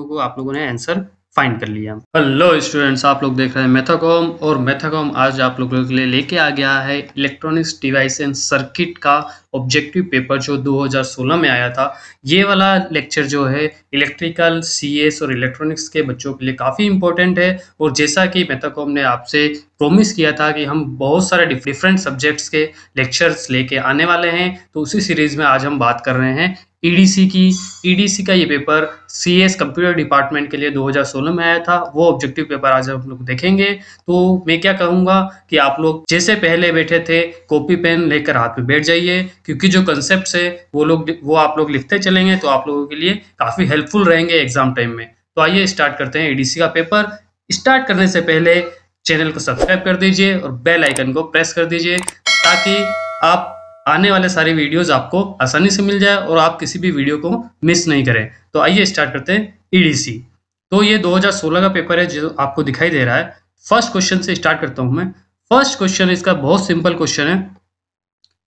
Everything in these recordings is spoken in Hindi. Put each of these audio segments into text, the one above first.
लोगों को, आप लोगों ने आंसर फाइंड कर लिया। हेलो स्टूडेंट्स आप लोग देख रहे हैं मेथाकॉम और मेथाकॉम आज आप लोगों के लिए लेके आ गया है इलेक्ट्रॉनिक्स डिवाइस एंड सर्किट का ऑब्जेक्टिव पेपर जो 2016 में आया था। ये वाला लेक्चर जो है इलेक्ट्रिकल सीएस और इलेक्ट्रॉनिक्स के बच्चों के लिए काफ़ी इंपॉर्टेंट है और जैसा कि मेथाकॉम ने आपसे प्रोमिस किया था कि हम बहुत सारे डिफरेंट सब्जेक्ट्स के लेक्चर्स लेके आने वाले हैं तो उसी सीरीज़ में आज हम बात कर रहे हैं ईडीसी की ईडीसी का ये पेपर सीएस कंप्यूटर डिपार्टमेंट के लिए 2016 में आया था। वो ऑब्जेक्टिव पेपर आज हम लोग देखेंगे। तो मैं क्या कहूँगा कि आप लोग जैसे पहले बैठे थे कॉपी पेन लेकर हाथ में बैठ जाइए, क्योंकि जो कंसेप्ट है, वो लोग, वो आप लोग लिखते चलेंगे तो आप लोगों के लिए काफ़ी हेल्पफुल रहेंगे एग्ज़ाम टाइम में। तो आइए स्टार्ट करते हैं ईडीसी का पेपर स्टार्ट करने से पहले चैनल को सब्सक्राइब कर दीजिए और बेल आइकन को प्रेस कर दीजिए, ताकि आप आने वाले सारे वीडियोस आपको आसानी से मिल जाए और आप किसी भी वीडियो को मिस नहीं करें। तो आइए स्टार्ट करते हैं ईडीसी तो ये 2016 का पेपर है जो आपको दिखाई दे रहा है। फ़र्स्ट क्वेश्चन से स्टार्ट करता हूँ मैं। फ़र्स्ट क्वेश्चन इसका बहुत सिंपल क्वेश्चन है।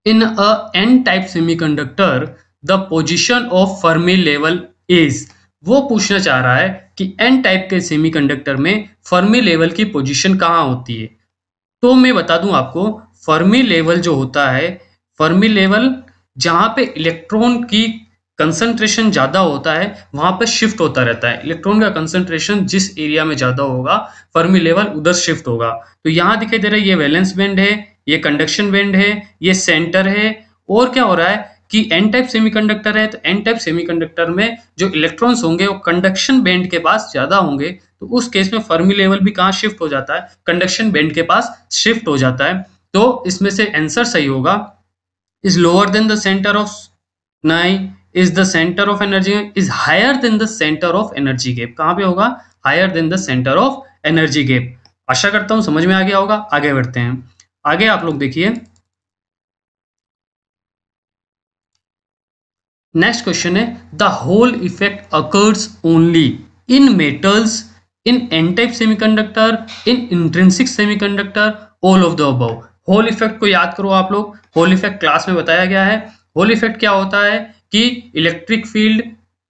In a N type semiconductor the position of Fermi level is वो पूछना चाह रहा है कि एन टाइप के सेमीकंडक्टर में फर्मी लेवल की पोजीशन कहाँ होती है? तो मैं बता दूँ आपको फर्मी लेवल जो होता है फर्मी लेवल जहाँ पे इलेक्ट्रॉन की कंसंट्रेशन ज़्यादा होता है, वहाँ पर शिफ्ट होता रहता है। इलेक्ट्रॉन का कंसंट्रेशन जिस एरिया में ज़्यादा होगा, फर्मी लेवल उधर शिफ्ट होगा। तो यहाँ दिखाई दे रहा है, ये वैलेंस बैंड है, ये कंडक्शन बैंड है, ये सेंटर है। और क्या हो रहा है कि एन टाइप सेमीकंडक्टर है तो एन टाइप सेमीकंडक्टर में जो इलेक्ट्रॉन्स होंगे, वो कंडक्शन बैंड के पास ज़्यादा होंगे। तो उस केस में फर्मी लेवल भी कहाँ शिफ्ट हो जाता है? कंडक्शन बैंड के पास शिफ्ट हो जाता है। तो इसमें से आंसर सही होगा। Is lower than the center of nine is the center of energy, is higher than the center of energy gap. कहाँ पे होगा? Higher than the center of energy gap. आशा करता हूँ समझ में आ गया होगा। आगे बढ़ते हैं। आगे आप लोग देखिए। नेक्स्ट क्वेश्चन है the Hall effect occurs only in metals in N type semiconductor in intrinsic semiconductor all of the above Hall effect को याद करो आप लोग। होल इफ़ेक्ट क्लास में बताया गया है। होल इफ़ेक्ट क्या होता है कि इलेक्ट्रिक फ़ील्ड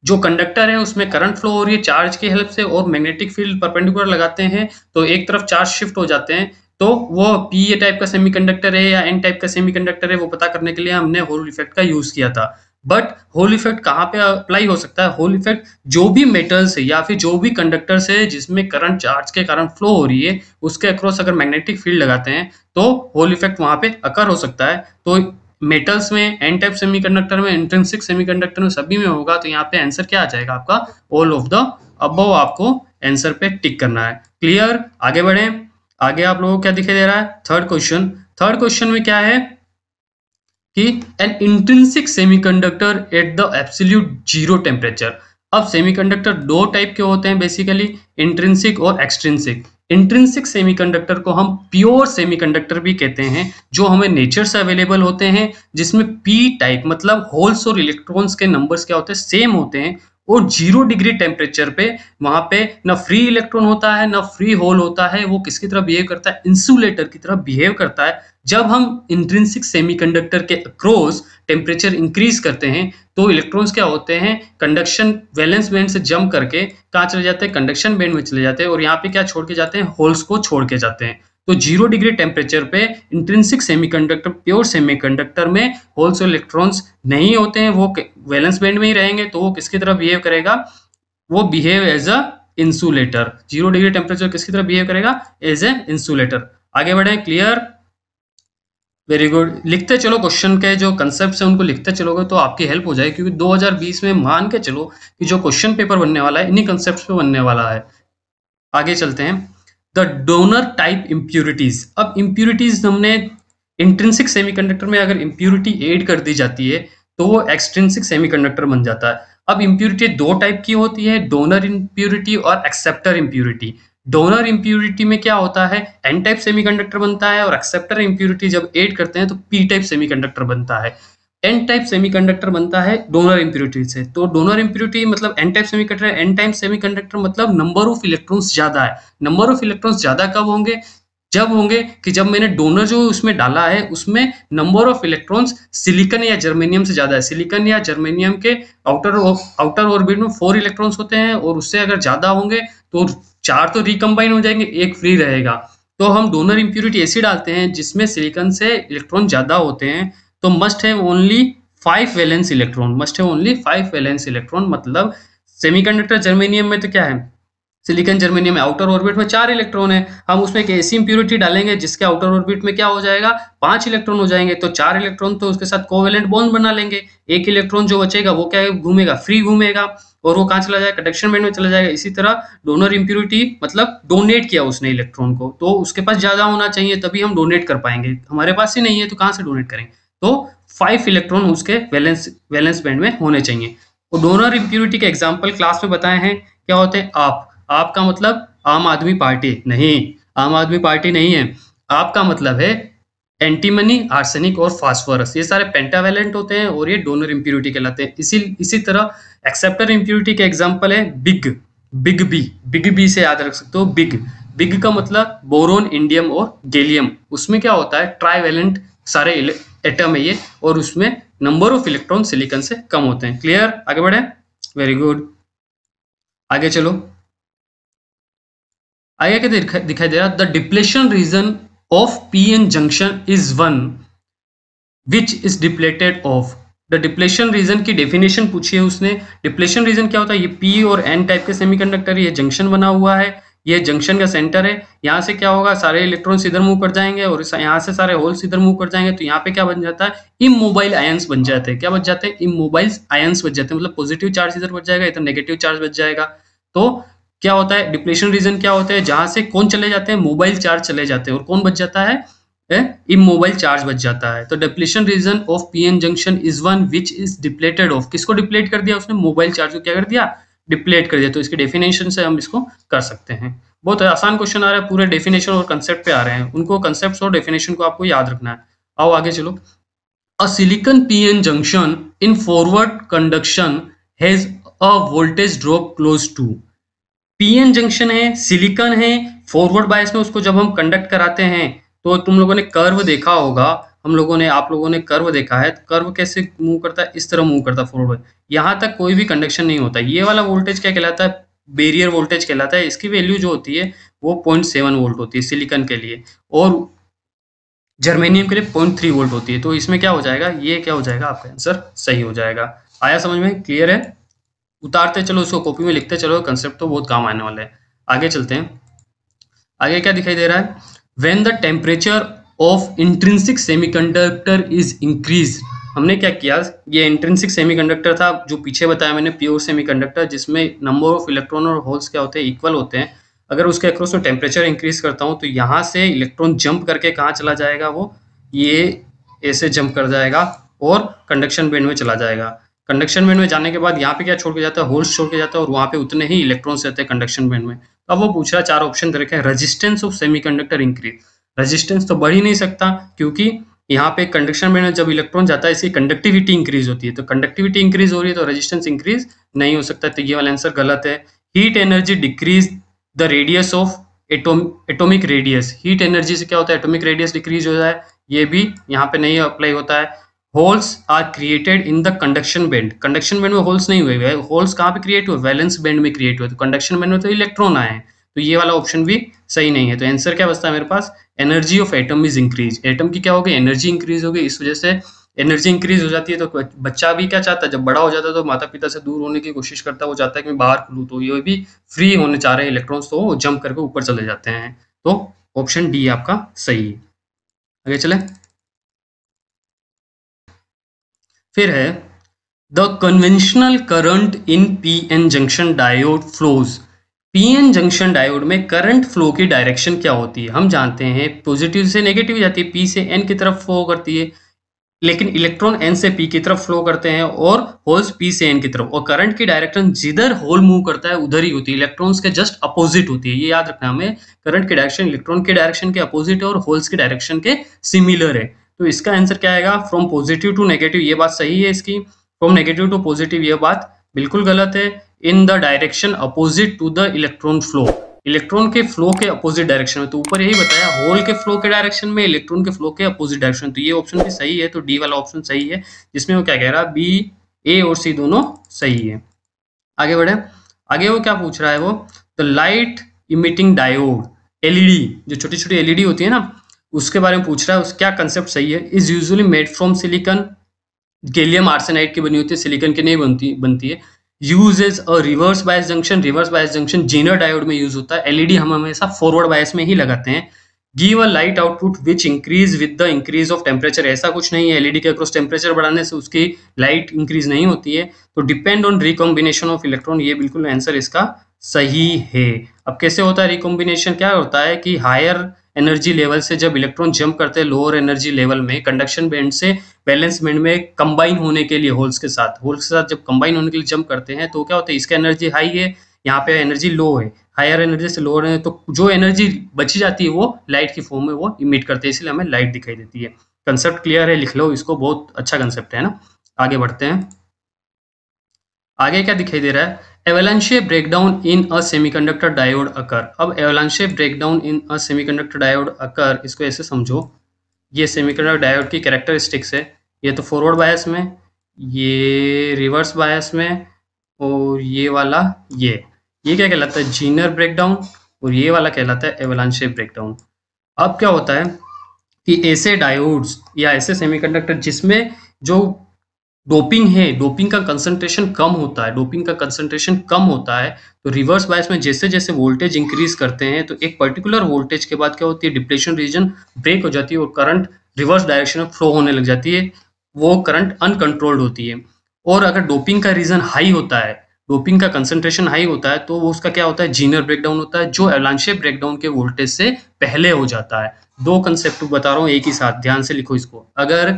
जो कंडक्टर है, उसमें करंट फ्लो हो रही है चार्ज की हेल्प से और मैग्नेटिक फ़ील्ड परपेंडिकुलर लगाते हैं तो एक तरफ़ चार्ज शिफ्ट हो जाते हैं। तो वो पी ए टाइप का सेमीकंडक्टर है या एन टाइप का सेमीकंडक्टर है, वो पता करने के लिए हमने होल इफ़ेक्ट का यूज़ किया था। बट होल इफ़ेक्ट कहाँ पे अप्लाई हो सकता है? होल इफ़ेक्ट जो भी मेटल्स है या फिर जो भी कंडक्टर्स है जिसमें करंट चार्ज के कारण फ्लो हो रही है, उसके अक्रॉस अगर मैग्नेटिक फ़ील्ड लगाते हैं तो होल इफ़ेक्ट वहाँ पे अकर हो सकता है। तो मेटल्स में एन टाइप सेमीकंडक्टर में इंट्रेंसिक सेमीकंडक्टर में सभी में होगा तो यहाँ पे आंसर क्या आ जाएगा आपका? ऑल ऑफ़ द अबव आपको आंसर पे टिक करना है। क्लियर आगे बढ़े। आगे आप लोगों को क्या दिखाई दे रहा है? थर्ड क्वेश्चन थर्ड क्वेश्चन में क्या है? कि an intrinsic semiconductor at the absolute zero temperature अब सेमीकंडक्टर दो टाइप के होते हैं बेसिकली इंट्रेंसिक और एक्सट्रेंसिक इंट्रेंसिक सेमीकंडक्टर को हम प्योर सेमीकंडक्टर भी कहते हैं, जो हमें नेचर से अवेलेबल होते हैं, जिसमें पी टाइप मतलब होल्स और इलेक्ट्रॉन्स के नंबर्स क्या होते हैं? सेम होते हैं। और ज़ीरो डिग्री टेम्परेचर पे वहाँ पे ना फ्री इलेक्ट्रॉन होता है, ना फ्री होल होता है, वो किसकी तरह बिहेव करता है? इंसुलेटर की तरह बिहेव करता है। जब हम इंट्रेंसिक सेमीकंडक्टर के अक्रॉस टेम्परेचर इंक्रीज करते हैं तो इलेक्ट्रॉन्स क्या होते हैं? कंडक्शन वैलेंस बैंड से जम करके कहाँ चले जाते हैं? कंडक्शन बैंड में चले जाते हैं और यहाँ पे क्या छोड़ के जाते हैं? होल्स को छोड़ के जाते हैं। तो ज़ीरो डिग्री टेम्परेचर पे इंट्रेंसिक सेमीकंडक्टर प्योर सेमीकंडक्टर में होल्स और इलेक्ट्रॉन्स नहीं होते हैं, वो वैलेंस बैंड में ही रहेंगे तो वो किसकी तरह बिहेव करेगा? वो behave as a insulator zero degree temperature किसकी तरह बिहेव करेगा? एज ए इंसुलेटर आगे बढ़े क्लियर वेरी गुड लिखते चलो क्वेश्चन के जो कंसेप्ट है, उनको लिखते चलोगे तो आपकी हेल्प हो जाएगी, क्योंकि 2020 में मान के चलो कि जो क्वेश्चन पेपर बनने वाला है, इन्हीं कंसेप्ट बनने वाला है। आगे चलते हैं। The donor type impurities. अब इम्प्यूरिटीज हमने इंट्रेंसिक सेमीकंडक्टर में अगर इम्प्यूरिटी एड कर दी जाती है तो वो एक्सट्रेंसिक सेमीकंडक्टर बन जाता है। अब इम्प्यूरिटी दो टाइप की होती है डोनर इम्प्यूरिटी और एक्सेप्टर इम्प्यूरिटी डोनर इम्प्यूरिटी में क्या होता है? एन टाइप सेमीकंडक्टर बनता है और एक्सेप्टर इम्प्यूरिटी जब एड करते हैं तो पी टाइप सेमीकंडक्टर बनता है। एन टाइप सेमीकंडक्टर बनता है डोनर इम्प्यूरिटी से। तो डोनर इम्प्यूरिटी मतलब N type semiconductor N type semiconductor मतलब नंबर ऑफ़ इलेक्ट्रॉन्स ज़्यादा है। नंबर ऑफ़ इलेक्ट्रॉन्स ज़्यादा कब होंगे? जब होंगे कि जब मैंने डोनर जो उसमें डाला है, उसमें नंबर ऑफ़ इलेक्ट्रॉन्स सिलिकन या जर्मेनियम से ज़्यादा है। सिलिकन या जर्मेनियम के आउटर आउटर ऑर्बिट में फोर इलेक्ट्रॉन्स होते हैं और उससे अगर ज़्यादा होंगे तो चार तो रिकम्बाइन हो जाएँगे, एक फ्री रहेगा। तो हम डोनर इम्प्यूरिटी ऐसी डालते हैं, जिसमें सिलिकन से इलेक्ट्रॉन ज़्यादा होते हैं। तो must have only five valence electron must have only five valence electron मतलब सेमीकंडक्टर जर्मेनियम में तो क्या है? सिलिकन जर्मेनियम में आउटर ऑर्बिट में चार इलेक्ट्रॉन है। हम उसमें एक ऐसी इंप्योरिटी डालेंगे, जिसके आउटर ऑर्बिट में क्या हो जाएगा? पाँच इलेक्ट्रॉन हो जाएँगे। तो चार इलेक्ट्रॉन तो उसके साथ कोवेलेंट बॉन्ड बना लेंगे। एक इलेक्ट्रॉन जो बचेगा, वो क्या घूमेगा? फ्री घूमेगा। और वो कहाँ चला जाएगा? कंडक्शन बैंड में चला जाएगा। इसी तरह डोनर इंप्यूरिटी मतलब डोनेट किया उसने इलेक्ट्रॉन को। तो उसके पास ज़्यादा होना चाहिए, तभी हम डोनेट कर पाएँगे। हमारे पास ही नहीं है तो कहाँ से डोनेट करेंगे? तो फाइव इलेक्ट्रॉन उसके वैलेंस वैलेंस बैंड में होने चाहिए। और डोनर इंप्यूरिटी के एग्ज़ाम्पल क्लास में बताए हैं, क्या होते हैं? आप। आपका मतलब आम आदमी पार्टी नहीं। आम आदमी पार्टी नहीं है। आपका मतलब है एंटीमनी आर्सेनिक और फास्फोरस ये सारे पेंटावेलेंट होते हैं और ये डोनर इंप्यूरिटी कहलाते हैं। इसी इसी तरह एक्सेप्टर इंप्यूरिटी के एग्ज़ाम्पल है big big B big B से याद रख सकते हो बिग बिग का मतलब बोरोन इंडियम और गैलियम उसमें क्या होता है? ट्राईवेलेंट सारे एटम है ये और उसमें नंबर ऑफ़ इलेक्ट्रॉन सिलिकन से कम होते हैं। क्लियर आगे बढ़े। वेरी गुड आगे चलो। आगे क्या दिखा, दिखाई दे रहा the depletion region of P N junction is one which is depleted of the depletion region की डेफिनेशन पूछी है उसने। डिप्लेशन रीजन क्या होता है? ये पी और एन टाइप के सेमीकंडक्टर ये जंक्शन बना हुआ है। ये जंक्शन का सेंटर है। यहाँ से क्या होगा? सारे इलेक्ट्रॉन्स इधर मूव कर जाएँगे और यहाँ से सारे होल्स इधर मूव कर जाएँगे। तो यहाँ पे क्या बन जाता है? इमोबाइल आयंस बन जाते हैं। क्या बच जाते हैं? इमोबाइल आयंस बच जाते हैं। मतलब पॉजिटिव चार्ज इधर बच जाएगा, इधर नेगेटिव चार्ज बच जाएगा। तो क्या होता है? डिप्लेशन रीजन क्या होता है? जहाँ से कौन चले जाते हैं? मोबाइल चार्ज चले जाते हैं। और कौन बच जाता है? इमोबाइल चार्ज बच जाता है। तो depletion region of PN junction is one which is depleted of किसको डिप्लेट कर दिया? उसने मोबाइल चार्ज को क्या कर दिया? डिप्लेट कर दिया तो इसके डेफिनेशन से हम इसको कर सकते हैं। बहुत आसान क्वेश्चन आ रहा है, पूरे डेफिनेशन और कंसेप्ट पे आ रहे हैं। उनको कंसेप्ट और डेफिनेशन को आपको याद रखना है। आओ आगे चलो। A silicon PN junction in forward conduction has a voltage drop close to PN junction है सिलिकन है फॉरवर्ड बायस में उसको जब हम कंडक्ट कराते हैं तो तुम लोगों ने कर्व देखा होगा हम लोगों ने, आप लोगों ने कर्व देखा है कर्व कैसे मूव करता है? इस तरह मूव करता है फॉरवर्ड यहाँ तक कोई भी कंडक्शन नहीं होता। ये वाला वोल्टेज क्या कहलाता है? बेरियर वोल्टेज कहलाता है। इसकी वैल्यू जो होती है, वो पॉइंट सेवन वोल्ट होती है सिलिकन के लिए। और जर्मेनियम के लिए पॉइंट थ्री वोल्ट होती है। तो इसमें क्या हो जाएगा? ये क्या हो जाएगा? आपका आंसर सही हो जाएगा। आया समझ में? क्लियर है? उतारते चलो उसको कॉपी में लिखते चलो। कंसेप्ट तो बहुत काम आने वाला है। आगे चलते हैं। आगे क्या दिखाई दे रहा है? When the temperature of intrinsic semiconductor is increase हमने क्या किया? ये इंट्रेंसिक सेमीकंडक्टर था, जो पीछे बताया मैंने प्योर सेमीकंडक्टर जिसमें नंबर ऑफ़ इलेक्ट्रॉन और होल्स क्या होते हैं? इक्वल होते हैं। अगर उसके अक्रॉस में टेम्परेचर इंक्रीज करता हूँ तो यहाँ से इलेक्ट्रॉन जंप करके कहाँ चला जाएगा वो? ये ऐसे जंप कर जाएगा और कंडक्शन बेंड में चला जाएगा। कंडक्शन बैंड में जाने के बाद यहाँ पे क्या छोड़ के जाता है? होल्स छोड़ के जाता है और वहाँ पे उतने ही इलेक्ट्रॉन्स रहते हैं कंडक्शन बैंड में। अब वो पूछ रहा है, चार ऑप्शन दे रखे हैं। Resistance of semiconductor increase resistance तो बढ़ ही नहीं सकता, क्योंकि यहाँ पे कंडक्शन में जब इलेक्ट्रॉन जाता है, इसकी कंडक्टिविटी इंक्रीज होती है। तो कंडक्टिविटी इंक्रीज हो रही है तो रजिस्टेंस इंक्रीज नहीं हो सकता। तो ये वाला आंसर गलत है। Heat energy decrease the radius of atomic radius heat energy से क्या होता है? एटोमिक रेडियस डिक्रीज हो जाए, ये भी यहाँ पे नहीं अप्लाई होता है। Holes are created in the conduction band conduction band में होल्स नहीं हुए। होल्स कहाँ पे क्रिएट हुए? वैलेंस बैंड में क्रिएट हुए। तो कंडक्शन बैंड में तो इलेक्ट्रॉन आए तो ये वाला ऑप्शन भी सही नहीं है। तो आंसर क्या बचता है मेरे पास? Energy of atom is increase atom की क्या होगी एनर्जी इंक्रीज होगी इस वजह से एनर्जी इंक्रीज हो जाती है तो बच्चा भी क्या चाहता है? जब बड़ा हो जाता है तो माता पिता से दूर होने की कोशिश करता है। वो चाहता है कि मैं बाहर खुलूँ। तो ये भी फ्री होने चाह रहे हैं इलेक्ट्रॉन्स तो वो जंप करके ऊपर चले जाते हैं। तो ऑप्शन डी आपका सही है। आगे चले। फिर है the conventional current in P N junction diode flows P N junction diode में करंट फ्लो की डायरेक्शन क्या होती है? हम जानते हैं पॉजिटिव से नेगेटिव जाती है पी से एन की तरफ़ फ्लो करती है, लेकिन इलेक्ट्रॉन एन से पी की तरफ़ फ्लो करते हैं और होल्स पी से एन की तरफ़। और करंट की डायरेक्शन जिधर होल मूव करता है, उधर ही होती है। इलेक्ट्रॉन्स के जस्ट अपोजिट होती है। ये याद रखना हमें करंट की डायरेक्शन इलेक्ट्रॉन के डायरेक्शन के अपोजिट है और होल्स की डायरेक्शन के सिमिलर है। तो इसका आंसर क्या आएगा? फ्रॉम पॉजिटिव टू नेगेटिव ये बात सही है इसकी। फ्रॉम नेगेटिव टू पॉजिटिव ये बात बिल्कुल गलत है। In the direction opposite to the electron flow electron के फ्लो के अपोजिट डायरेक्शन में तो ऊपर यही बताया होल के फ्लो के डायरेक्शन में इलेक्ट्रॉन के फ्लो के अपोजिट डायरेक्शन तो ये ऑप्शन भी सही है तो डी वाला ऑप्शन सही है, जिसमें वो क्या कह रहा है बी ए और सी दोनों सही है। आगे बढ़े, आगे वो क्या पूछ रहा है वो? The light emitting diode LED जो छोटी छोटी एलईडी होती है ना, उसके बारे में पूछ रहा है, उस क्या कंसेप्ट सही है? Is usually made from silicon gallium arsenide की बनी होती है सिलिकन की नहीं बनती बनती है। Use is a reverse bias junction, reverse bias junction Zener diode में यूज़ होता है। एलईडी हम हमेशा फॉरवर्ड बायस में ही लगाते हैं। Give a light output which increase with the increase of temperature ऐसा कुछ नहीं है। एलईडी के अक्रॉस टेम्परेचर बढ़ाने से उसकी लाइट इंक्रीज नहीं होती है। तो depend on recombination of electron ये बिल्कुल आंसर इसका सही है। अब कैसे होता है रिकॉम्बिनेशन क्या होता है कि हायर एनर्जी लेवल से जब इलेक्ट्रॉन जंप करते हैं लोअर एनर्जी लेवल में कंडक्शन बैंड से बैलेंस बैंड में कंबाइन होने के लिए होल्स के साथ। होल्स के साथ जब कंबाइन होने के लिए जंप करते हैं तो क्या होता है, इसका एनर्जी हाई है, यहाँ पे एनर्जी लो है। हायर एनर्जी से लोअर है तो जो एनर्जी बची जाती है, वो लाइट की फॉर्म में वो इमिट करते हैं, इसलिए हमें लाइट दिखाई देती है। कंसेप्ट क्लियर है, लिख लो, इसको बहुत अच्छा कंसेप्ट है ना? आगे बढ़ते हैं। आगे क्या दिखाई दे रहा है? Avalanche breakdown in a semiconductor diode occur अब avalanche breakdown in a semiconductor diode occur इसको ऐसे समझो। ये सेमीकंडक्टर डायोड की कैरेक्टरिस्टिक्स है। ये तो फॉरवर्ड बायस में, ये रिवर्स बायस में, और ये वाला ये। ये क्या कहलाता है? जीनर ब्रेकडाउन और ये वाला कहलाता है एवलांशे ब्रेकडाउन अब क्या होता है कि ऐसे डायोड्स या ऐसे सेमीकंडक्टर जिसमें जो डोपिंग है डोपिंग का कंसंट्रेशन कम होता है डोपिंग का कंसंट्रेशन कम होता है तो रिवर्स बायस में जैसे जैसे वोल्टेज इंक्रीज करते हैं तो एक पर्टिकुलर वोल्टेज के बाद क्या होती है डिप्रेशन रीजन ब्रेक हो जाती है और करंट रिवर्स डायरेक्शन में फ्लो होने लग जाती है, वो करंट अनकंट्रोल्ड होती है। और अगर डोपिंग का रीजन हाई होता है डोपिंग का कंसंट्रेशन हाई होता है तो उसका क्या होता है जीनर ब्रेकडाउन होता है, जो एलांशे ब्रेकडाउन के वोल्टेज से पहले हो जाता है। दो कंसेप्ट बता रहा हूँ, एक ही साथ, ध्यान से लिखो इसको। अगर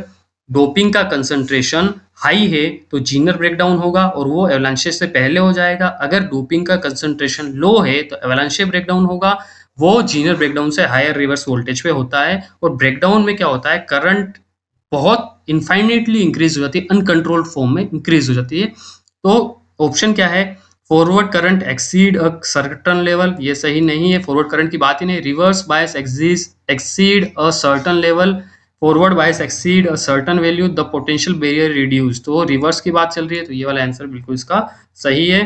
डोपिंग का कंसंट्रेशन हाई है तो जीनर ब्रेकडाउन होगा और वो एवलांशे से पहले हो जाएगा। अगर डोपिंग का कंसंट्रेशन लो है तो एवलांशे ब्रेकडाउन होगा। वो जीनर ब्रेकडाउन से हायर रिवर्स वोल्टेज पे होता है और ब्रेकडाउन में क्या होता है? करंट बहुत इनफाइनेटली इंक्रीज हो जाती है अनकंट्रोल्ड फॉर्म में इंक्रीज हो जाती है। तो ऑप्शन क्या है? Forward current exceed a certain level ये सही नहीं है। फॉरवर्ड करंट की बात ही नहीं reverse bias exceed a certain level forward bias exceed certain value the potential barrier reduce तो रिवर्स की बात चल रही है तो ये वाला आंसर बिल्कुल इसका सही है।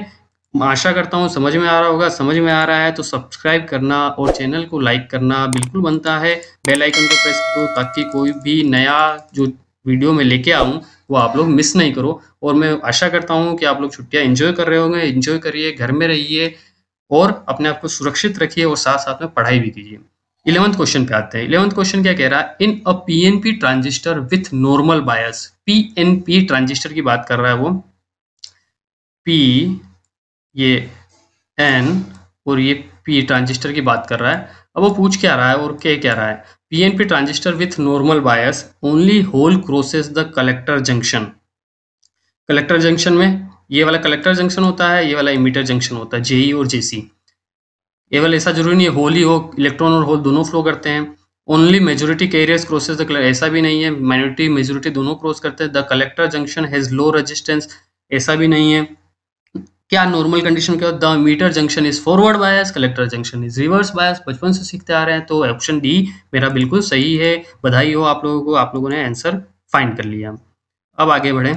आशा करता हूँ समझ में आ रहा होगा, समझ में आ रहा है तो सब्सक्राइब करना और चैनल को लाइक करना बिल्कुल बनता है। बेल आइकन को प्रेस करो ताकि कोई भी नया जो वीडियो में लेके आऊँ, वो आप लोग मिस नहीं करो। और मैं आशा करता हूँ कि आप लोग छुट्टियाँ एंजॉय कर रहे होंगे एंजॉय करिए, घर में रहिए और अपने आप को सुरक्षित रखिए और साथ साथ में पढ़ाई भी कीजिए। इलेवंथ क्वेश्चन पे आते हैं। इलेवंथ क्वेश्चन क्या कह रहा है? In a PNP transistor with normal bias PNP transistor की बात कर रहा है वो। पी ये एन और ये पी ट्रांजिस्टर की बात कर रहा है। अब वो पूछ क्या रहा है और क्या क्या रहा है? PNP transistor with normal bias only hole crosses the collector junction collector junction में ये वाला कलेक्टर जंक्शन होता है, ये वाला इमीटर जंक्शन होता है जेई और जेसी केवल ऐसा ज़रूरी नहीं है होल ही हो इलेक्ट्रॉन और होल दोनों फ्लो करते हैं। Only majority carriers crosses the ऐसा भी नहीं है। माइनॉरिटी मेजोरिटी दोनों क्रॉस करते हैं। The collector junction has low resistance ऐसा भी नहीं है। क्या नॉर्मल कंडीशन क्या the emitter junction is forward bias collector junction is reverse bias बचपन से सीखते आ रहे हैं तो ऑप्शन डी मेरा बिल्कुल सही है। बधाई हो आप लोगों को, आप लोगों ने आंसर फाइंड कर लिया। अब आगे बढ़े।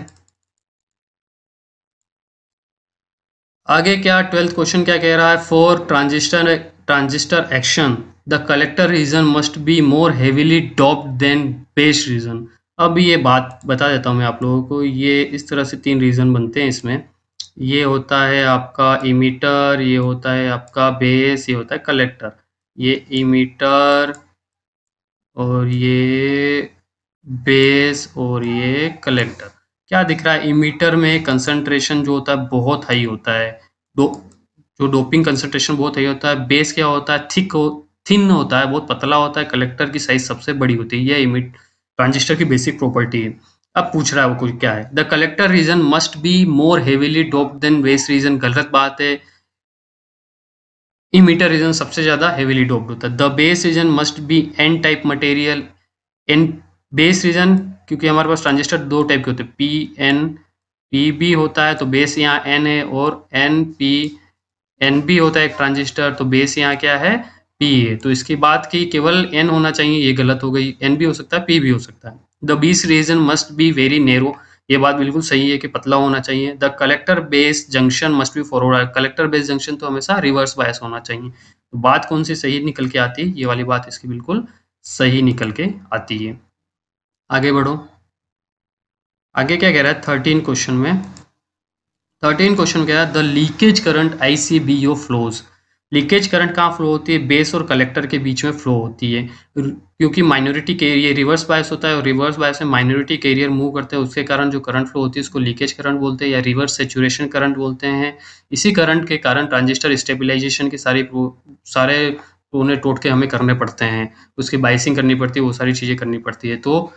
आगे क्या ट्वेल्थ क्वेश्चन क्या कह रहा है? For transistor transistor action the collector region must be more heavily doped than base region अब ये बात बता देता हूँ मैं आप लोगों को। ये इस तरह से तीन रीजन बनते हैं इसमें। ये होता है आपका इमीटर ये होता है आपका बेस ये होता है कलेक्टर ये इमीटर और ये बेस और ये कलेक्टर क्या दिख रहा है? इमीटर में कंसंट्रेशन जो होता है, बहुत हाई होता है। दो जो डोपिंग कंसंट्रेशन बहुत हाई होता है बेस क्या होता है? थिक हो थिन होता है, बहुत पतला होता है। कलेक्टर की साइज़ सबसे बड़ी होती है। यह इमिट ट्रांजिस्टर की बेसिक प्रॉपर्टी है। अब पूछ रहा है वो कुछ क्या है? The collector region must be more heavily dope than base region गलत बात है। इमीटर रीजन सबसे ज़्यादा हेवीली डोप्ड होता है। The base region must be N type material N base region क्योंकि हमारे पास ट्रांजिस्टर दो टाइप के होते हैं पी एन पी बी होता है तो बेस यहाँ एन है और एन पी एन बी होता है एक ट्रांजिस्टर तो बेस यहाँ क्या है? पी है। तो इसकी बात की केवल एन होना चाहिए, ये गलत हो गई। एन भी हो सकता है पी भी हो सकता है। The base region must be very narrow ये बात बिल्कुल सही है कि पतला होना चाहिए। The collector base junction must be forward collector base junction तो हमेशा रिवर्स बायस होना चाहिए। तो बात कौन सी सही निकल के आती है? ये वाली बात इसकी बिल्कुल सही निकल के आती है। आगे बढ़ो। आगे क्या कह रहा है? थर्टीन क्वेश्चन में। थर्टीन क्वेश्चन क्या है the leakage current I C B O flows leakage current कहाँ फ्लो होती है? बेस और कलेक्टर के बीच में फ्लो होती है। क्योंकि माइनॉरिटी कैरियर रिवर्स बायस होता है और रिवर्स बायस में माइनॉरिटी कैरियर मूव करते हैं, उसके कारण जो करंट फ्लो होती है, उसको लीकेज करंट बोलते हैं या रिवर्स सेचुरेशन करंट बोलते हैं। इसी करंट के कारण ट्रांजिस्टर स्टेबिलाईजेशन की सारी सारे टोने टोट के हमें करने पड़ते हैं। उसकी बाइसिंग करनी पड़ती है, वो सारी चीज़ें करनी पड़ती है। तो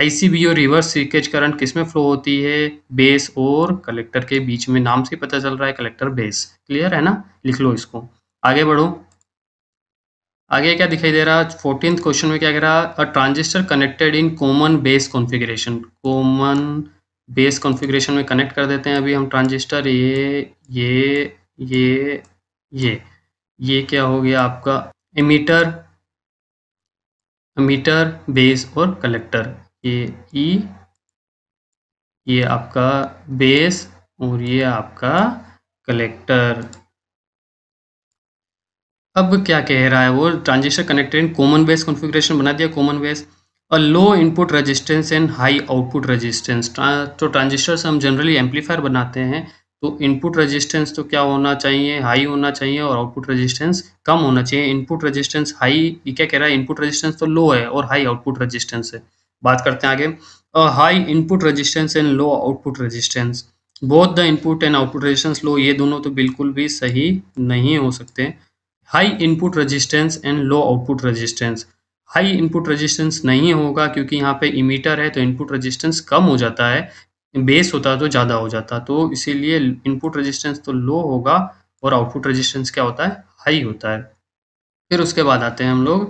आईसीबी और रिवर्स लीकेज करंट किसमें फ्लो होती है? बेस और कलेक्टर के बीच में नाम से पता चल रहा है कलेक्टर बेस क्लियर है ना? लिख लो इसको। आगे बढ़ो। आगे क्या दिखाई दे रहा? फोर्टीन क्वेश्चन में क्या कह रहा? A transistor connected in common base configuration common base configuration में कनेक्ट कर देते हैं अभी हम ट्रांजिस्टर ये ये ये ये। ये क्या हो गया आपका? इमीटर मीटर, बेस और कलेक्टर। ये ई, ये आपका बेस और ये आपका कलेक्टर। अब क्या कह रहा है वो? Transistor connected in common base configuration बना दिया common base uh low input resistance and high output resistance तो ट्रांजिस्टर से हम जनरली एम्पलीफायर बनाते हैं। तो इनपुट रेजिस्टेंस तो क्या होना चाहिए? हाई होना चाहिए और आउटपुट रेजिस्टेंस कम होना चाहिए। इनपुट रेजिस्टेंस हाई ये क्या कह रहा है? इनपुट रेजिस्टेंस तो लो है और हाई आउटपुट रेजिस्टेंस है। बात करते हैं आगे। High input resistance and low output resistance both the input and output resistance low ये दोनों तो बिल्कुल भी सही नहीं हो सकते। High input resistance and low output resistance high input resistance नहीं होगा क्योंकि यहाँ पे इमीटर है तो इनपुट रेजिस्टेंस कम हो जाता है। बेस होता तो ज़्यादा हो जाता तो इसीलिए इनपुट रेजिस्टेंस तो लो होगा और आउटपुट रेजिस्टेंस क्या होता है? हाई होता है। फिर उसके बाद आते हैं हम लोग।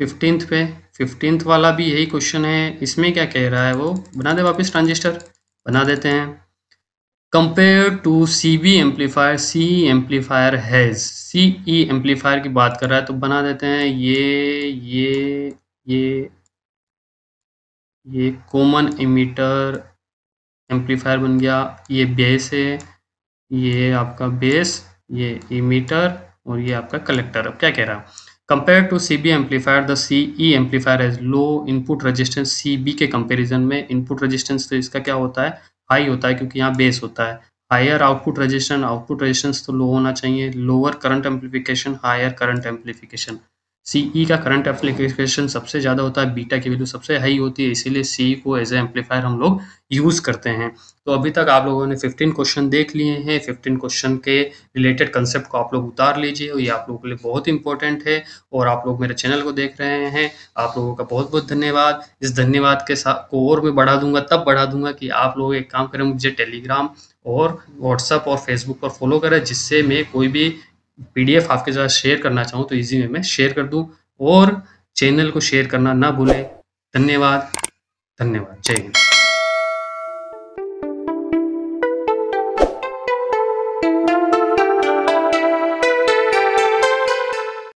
फिफ्टींथ पे फिफ्टींथ वाला भी यही क्वेश्चन है। इसमें क्या कह रहा है वो? बना दे वापस ट्रांजिस्टर बना देते हैं। Compare to C B amplifier C amplifier has C E amplifier की बात कर रहा है तो बना देते हैं। ये ये ये ये कॉमन इमीटर एम्पलीफायर बन गया। ये बेस है, ये आपका बेस ये इमीटर और ये आपका कलेक्टर अब क्या कह रहा है? Compare to C B amplifier the C E amplifier as low input resistance C B के कंपैरिजन में इनपुट रेजिस्टेंस तो इसका क्या होता है? हाई होता है क्योंकि यहाँ बेस होता है। Higher output resistance output resistance तो लो होना चाहिए। Lower current amplification higher current amplification C E का करंट एप्लीकेशन सबसे ज़्यादा होता है बीटा की वैल्यू सबसे हाई होती है, इसीलिए CE को एज ए एम्पलीफायर हम लोग यूज़ करते हैं। तो अभी तक आप लोगों ने 15 क्वेश्चन देख लिए हैं 15 क्वेश्चन के रिलेटेड कंसेप्ट को आप लोग उतार लीजिए, ये आप लोगों के लिए बहुत इंपॉर्टेंट है और आप लोग मेरे चैनल को देख रहे हैं। आप लोगों का बहुत बहुत धन्यवाद। इस धन्यवाद के साथ को और मैं बढ़ा दूँगा, तब बढ़ा दूँगा कि आप लोग एक काम करें, मुझे टेलीग्राम और व्हाट्सअप और फेसबुक पर फॉलो करें, जिससे मैं कोई भी पीडीएफ आपके साथ शेयर करना चाहूँ तो इजी में मैं शेयर कर दूँ और चैनल को शेयर करना ना भूलें। धन्यवाद। धन्यवाद। जय हिंद।